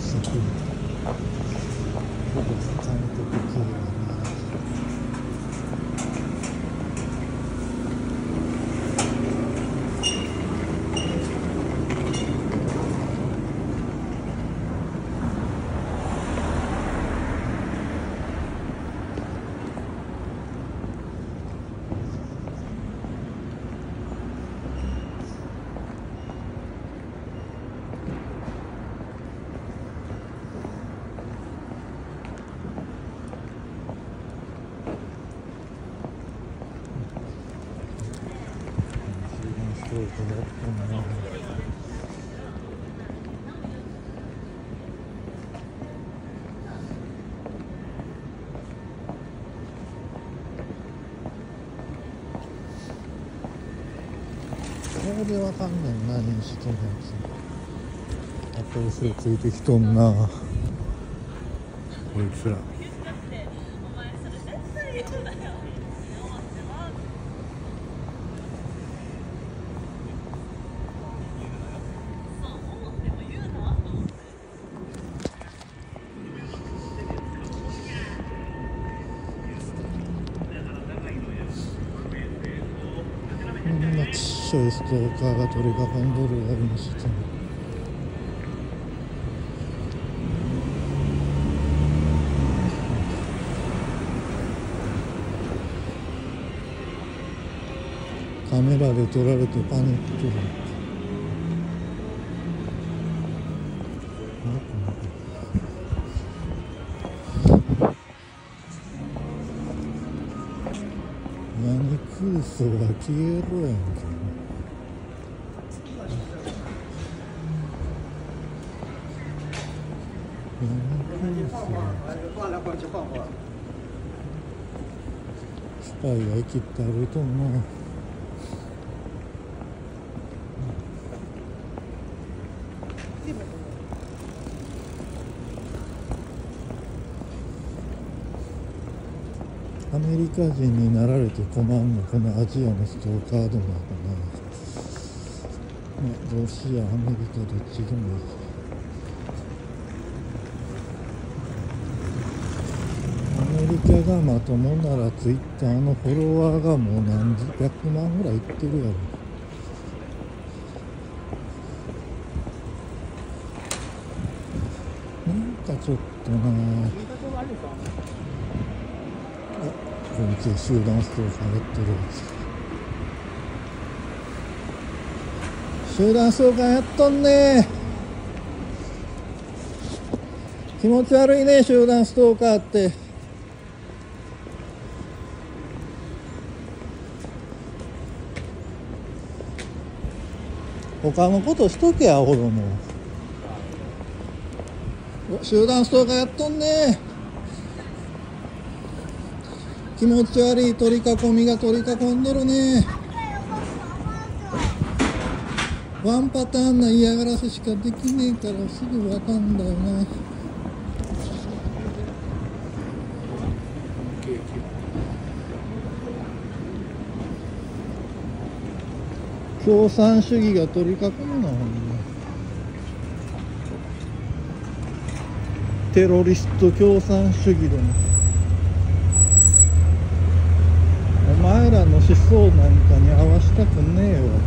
速ほぼ韓国系やな集団ストークやったなこれでわかんねんな認識のやつ。後後ろついてきとんな。こいつらこんなちっしゃいストーカーが取り囲んどるやりましたカメラで撮られてパニック何空想が消えろやんけ。スパイが生きって歩いとんなアメリカ人になられて困んのこのアジアのストーカーどもやかな、まあ、ロシアアメリカどっちでもいい。アメリカがまともならツイッターのフォロワーがもう何百万ぐらいいってるやろ。なんかちょっとな。あこいつ集団ストーカーやってる集団ストーカーやっとんね。気持ち悪いね集団ストーカーって。他のことしとけアホども。集団ストーカーやっとんね。気持ち悪い取り囲みが取り囲んどるね。ワンパターンな嫌がらせしかできねえからすぐわかんだよな。共産主義が取り囲むなほんま。テロリスト共産主義どお前らの思想なんかに合わしたくねえよ。